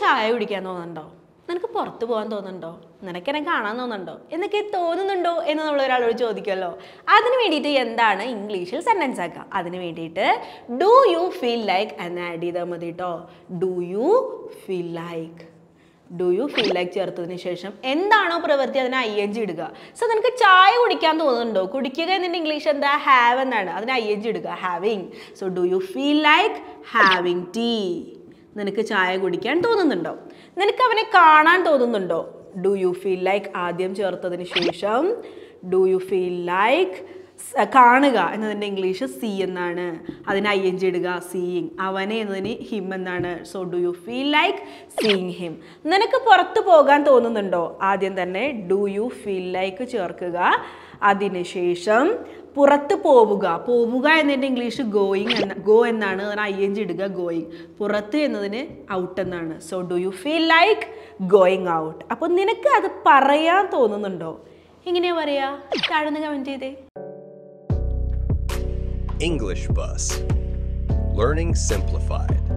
ചായ കുടിക്കാൻ തോന്നുന്നുണ്ടോ? നിനക്ക് പുറത്ത് പോകാൻ തോന്നുന്നുണ്ടോ? നിനക്ക് എന്നെ കാണാൻ തോന്നുന്നുണ്ടോ? എന്നൊക്കെ തോന്നുന്നുണ്ടോ എന്ന് നമ്മൾ ഒരാളോട് ചോദിക്കുമല്ലോ. അതിന് വേണ്ടിയിട്ട് എന്താണ് ഇംഗ്ലീഷിൽ സെന്റൻസ് ആക്കുക. അതിന് വേണ്ടിയിട്ട് ഡു യു ഫീൽ ലൈക്ക് എന്ന് ആഡ് ചെയ്താൽ മതി കേട്ടോ do you feel like do you feel like ചേർത്തതിന് ശേഷം എന്താണോ പ്രവൃത്തി അതിന് ഐ എൻ ജി ഇടുക. സോ നിനക്ക് ചായ കുടിക്കാൻ തോന്നുന്നുണ്ടോ? കുടിക്കുക എന്നിന്റെ ഇംഗ്ലീഷ് എന്താ? ഹാവ് എന്നാണ്. അതിന് ഐ എൻ ജി ഇടുക. Having so do you feel like having tea നിനക്ക് ചായ കുടിക്കാൻ തോന്നുന്നുണ്ടോ? നിനക്ക് അവനെ കാണാൻ തോന്നുന്നുണ്ടോ? ഡു യു ഫീൽ ലൈക്ക് ആദ്യം ചേർത്തതിന് ശേഷം? ഡു യു ഫീൽ ലൈക്ക് കാണുക എന്നതിന്റെ ഇംഗ്ലീഷ് സി എന്നാണ്. അതിന് ഐ എൻ ജി ഇടുക സീയിങ് അവനെ എന്നതിന് ഹിം എന്നാണ്. So do you feel like seeing him നിനക്ക് പുറത്തു പോകാൻ തോന്നുന്നുണ്ടോ? ആദ്യം തന്നെ ഡു യു ഫീൽ ലൈക്ക് ചേർക്കുക. അതിനുശേഷം പുറത്ത് പോവുക. പോവുക എന്നതിന്റെ ഇംഗ്ലീഷ് ഗോയിങ് എന്ന ഗോ എന്നാണ്. അതിന് ഐ എൻ ജി ഇടുക ഗോയിങ് പുറത്ത് എന്നതിന് ഔട്ട് എന്നാണ്. So do you feel like going out അപ്പോൾ നിനക്ക് അത് പറയാൻ തോന്നുന്നുണ്ടോ? എങ്ങനെയാ പറയാ? താഴെ കമന്റ് ചെയ്തേ. English Bus. Learning Simplified.